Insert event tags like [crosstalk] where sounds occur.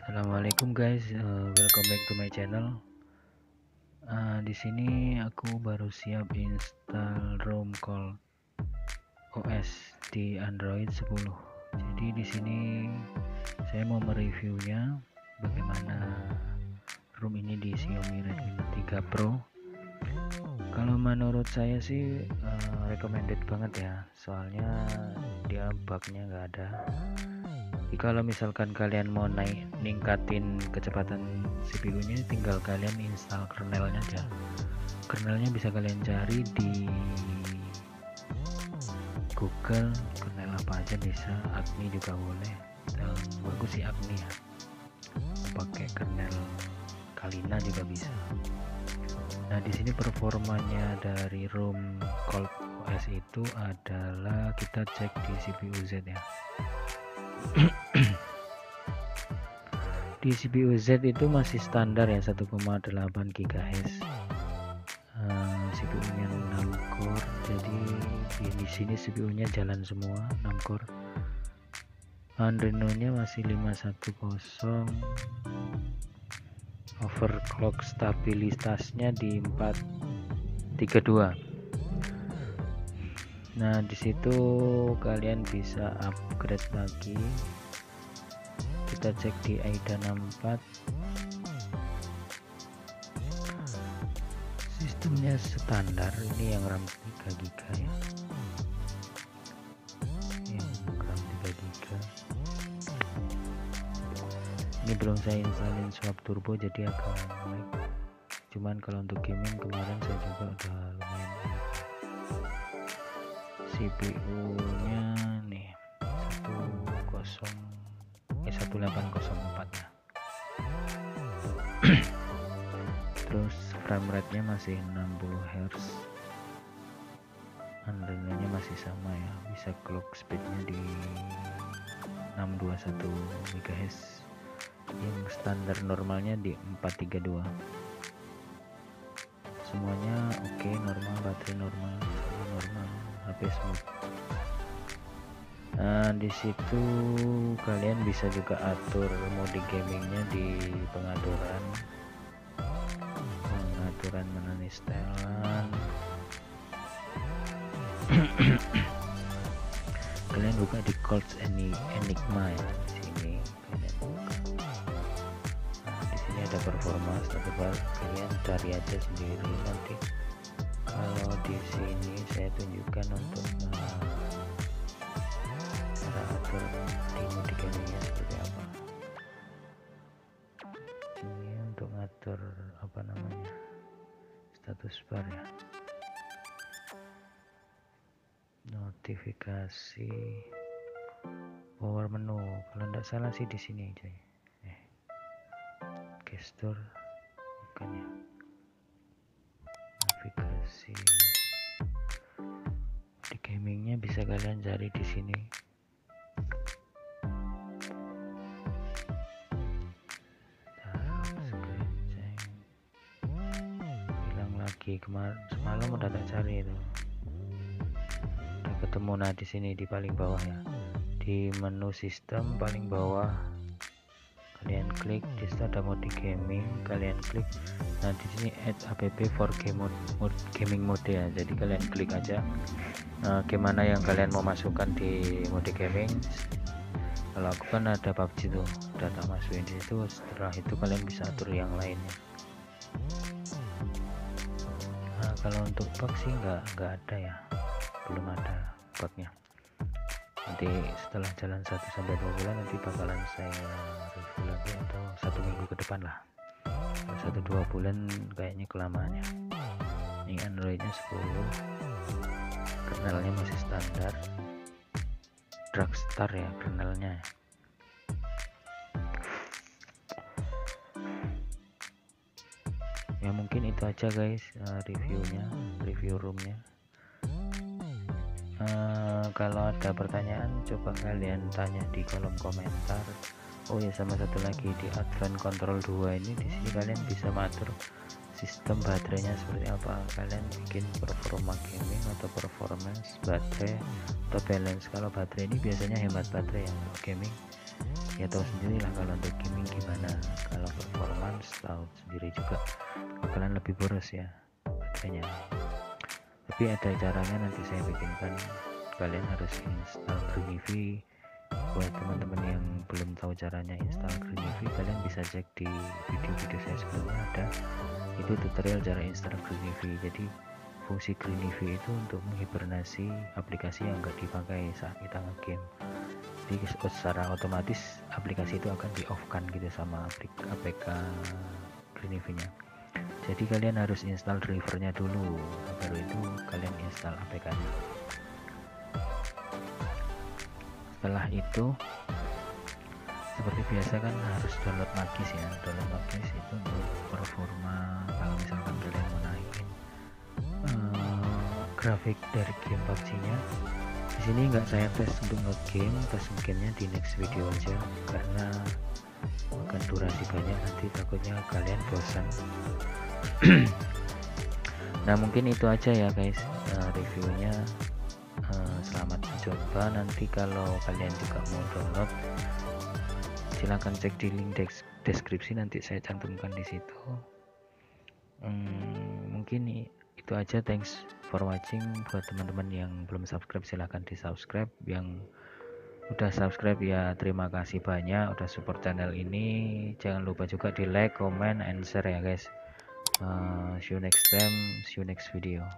Assalamualaikum guys, uh, welcome back to my channel. Uh, di sini aku baru siap install ROM call OS di Android 10. Jadi di sini saya mau mereviewnya bagaimana ROM ini di Xiaomi Redmi Note 3 Pro. Kalau menurut saya sih uh, recommended banget ya, soalnya dia bugnya nggak ada kalau misalkan kalian mau naik ningkatin kecepatan CPU nya tinggal kalian install kernelnya aja. Kernelnya bisa kalian cari di Google kernel apa aja bisa. Agni juga boleh. Dan bagus sih Agni ya. Pakai kernel Kalina juga bisa. Nah di sini performanya dari ROM Cold OS itu adalah kita cek di CPU Z ya [clears throat] di CPU Z itu masih standar ya 1,8 GHz uh, CPU nya 6 core jadi di, sini CPU nya jalan semua 6 core. Adreno nya masih 510 overclock stabilitasnya di 432 nah di situ kalian bisa upgrade lagi kita cek di AIDA 64 sistemnya standar ini yang RAM 3 GB ya. Yang RAM 3 GB ini belum saya installin swap turbo jadi agak naik. Cuman kalau untuk gaming kemarin saya juga udah lumayan CPU nya nih 10 eh 1804 ya. [clears throat] Terus frame rate nya masih 60 Hz nya masih sama ya. Bisa clock speednya di 621 MHz yang standar normalnya di 432 semuanya oke okay, normal baterai normal normal HP smooth nah di situ kalian bisa juga atur mode gamingnya di pengaturan. Pengaturan mana nih setelan kalian buka di Colts Enigma ya di sini kalian buka. Nah di sini ada performa tapi kalian cari aja sendiri. Nanti kalau di sini saya tunjukkan untuk status bar ya. Notifikasi power menu. Kalau tidak salah sih di sini aja ya eh gestur bukan ya? Navigasi di gamingnya bisa kalian cari di sini lagi kemarin semalam udah tak cari itu. Udah ketemu nah di sini di paling bawah ya. Di menu sistem paling bawah kalian klik. Di ada mode gaming kalian klik. Nah di sini add app for game mode, mode gaming mode ya. Jadi kalian klik aja. Nah, gimana yang kalian mau masukkan di mode gaming? Kalau aku kan ada PUBG tuh data masukin di situ. Setelah itu kalian bisa atur yang lainnya kalau untuk bug sih nggak nggak ada ya. Belum ada bugnya nanti setelah jalan 1 sampai 2 bulan nanti bakalan saya review lagi atau satu minggu ke depan lah. Satu dua bulan kayaknya kelamaannya ini androidnya 10 kernelnya masih standar. Dragstar ya kernelnya ya mungkin itu aja guys uh, reviewnya review roomnya. Uh, kalau ada pertanyaan coba kalian tanya di kolom komentar. Oh ya sama satu lagi di advance control 2 ini di sini kalian bisa mengatur sistem baterainya seperti apa. Kalian bikin performa gaming atau performance baterai atau balance. Kalau baterai ini biasanya hemat baterai yang gaming. Ya tahu sendiri lah kalau untuk gaming gimana. Kalau performance tahu sendiri juga boros ya baterainya tapi ada caranya nanti saya bikinkan. Kalian harus install GreenEV buat teman-teman yang belum tahu caranya install GreenEV kalian bisa cek di video-video saya sebelumnya ada. Itu tutorial cara install GreenEV jadi fungsi GreenEV itu untuk menghibernasi aplikasi yang enggak dipakai saat kita ngegame. Jadi secara otomatis aplikasi itu akan di off kan gitu sama APK GreenEV nya jadi kalian harus install drivernya dulu baru itu kalian install APK nya. Setelah itu seperti biasa kan harus download magis ya. Download magis itu untuk performa kalau misalkan kalian mau naikin uh, grafik dari game PUBG nya. Di sini nggak saya tes untuk ngegame tes gamenya di next video aja. Karena akan durasi banyak nanti takutnya kalian bosan [clears throat] nah mungkin itu aja ya guys. Uh, reviewnya. Uh, selamat mencoba. Nanti kalau kalian juga mau download silahkan cek di link deskripsi. Nanti saya cantumkan di situ. Hmm, mungkin itu aja. Thanks for watching. Buat teman-teman yang belum subscribe silahkan di subscribe yang udah subscribe ya terima kasih banyak udah support channel ini. Jangan lupa juga di like comment and share ya guys uh, see you next time. See you next video